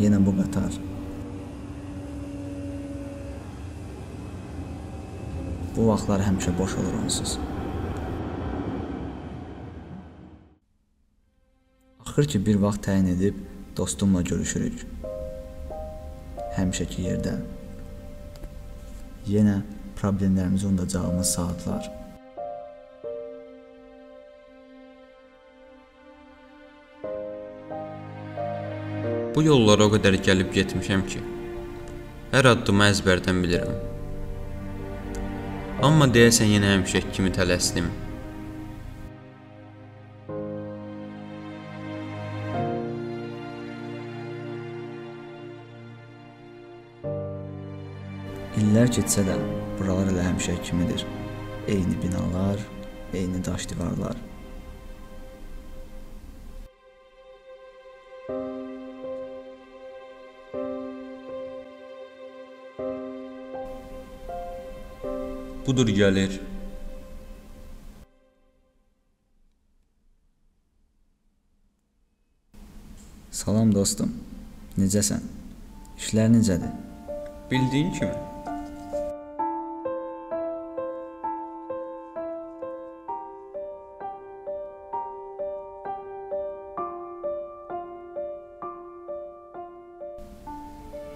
yenə bu qatar. Bu vaxtlar həmişə boş olur onsuz. Axır ki, bir vaxt təyin edib dostumla görüşürük. Həmişəki yerdə. Yenə problemlərimizi unudacağımız saatlar. Bu yollara o qədər gəlib getmişəm ki, hər addımı əzbərdən bilirəm. Amma deyəsən yenə həmişəki kimi tələsdim. İllər keçsə də buralar elə həmişəki kimidir. Eyni binalar, eyni daş divarlar. Budur gəlir. Salam dostum. Necəsən? İşlər necədir? Bildiyin kimi.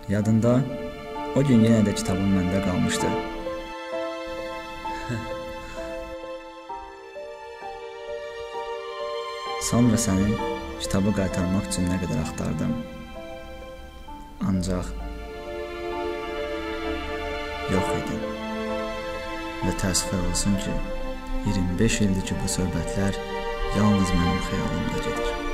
Yadında? O gün yenə də kitabım məndə qalmışdı. Sonra səni kitabı qaytarmaq üçün nə qədər axtardım. Ancaq yox idi. Və təəssüflər olsun ki, 25 ildir ki, bu söhbətlər yalnız mənim xəyalımda gedir.